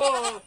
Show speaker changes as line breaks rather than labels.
No.